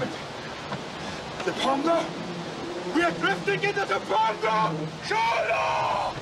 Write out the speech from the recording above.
happened? The Ponga? We are drifting into the Ponga! up!